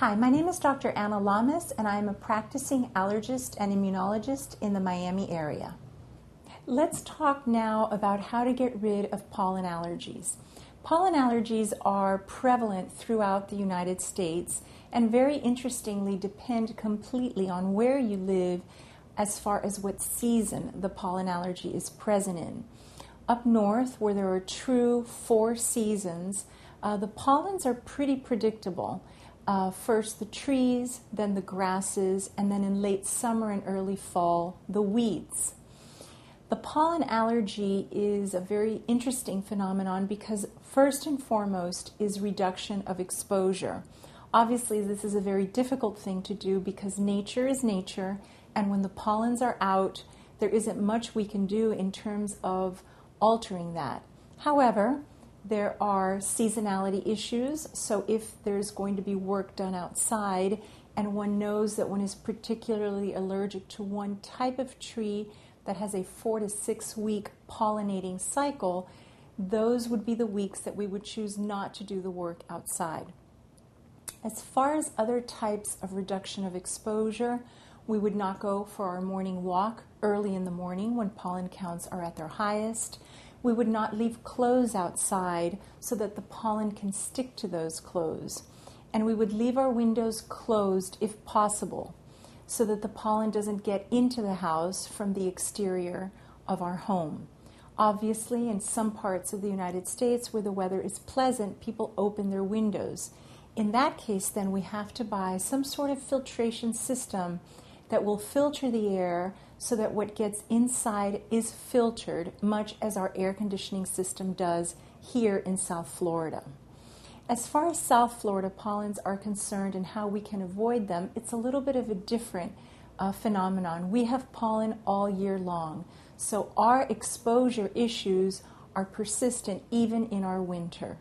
Hi, my name is Dr. Anna Lamas, and I am a practicing allergist and immunologist in the Miami area. Let's talk now about how to get rid of pollen allergies. Pollen allergies are prevalent throughout the United States and, very interestingly, depend completely on where you live as far as what season the pollen allergy is present in. Up north, where there are true four seasons, uh, the pollens are pretty predictable uh, first the trees, then the grasses, and then in late summer and early fall, the weeds. The pollen allergy is a very interesting phenomenon because, first and foremost, is reduction of exposure. Obviously, this is a very difficult thing to do because nature is nature, and when the pollens are out, there isn't much we can do in terms of altering that. However, there are seasonality issues. So, if there's going to be work done outside and one knows that one is particularly allergic to one type of tree that has a four to six week pollinating cycle, those would be the weeks that we would choose not to do the work outside. As far as other types of reduction of exposure, we would not go for our morning walk early in the morning when pollen counts are at their highest. We would not leave clothes outside so that the pollen can stick to those clothes. And we would leave our windows closed if possible so that the pollen doesn't get into the house from the exterior of our home. Obviously, in some parts of the United States where the weather is pleasant, people open their windows. In that case, then we have to buy some sort of filtration system that will filter the air so that what gets inside is filtered, much as our air conditioning system does here in South Florida. As far as South Florida pollens are concerned and how we can avoid them, it's a little bit of a different uh, phenomenon. We have pollen all year long, so our exposure issues are persistent even in our winter.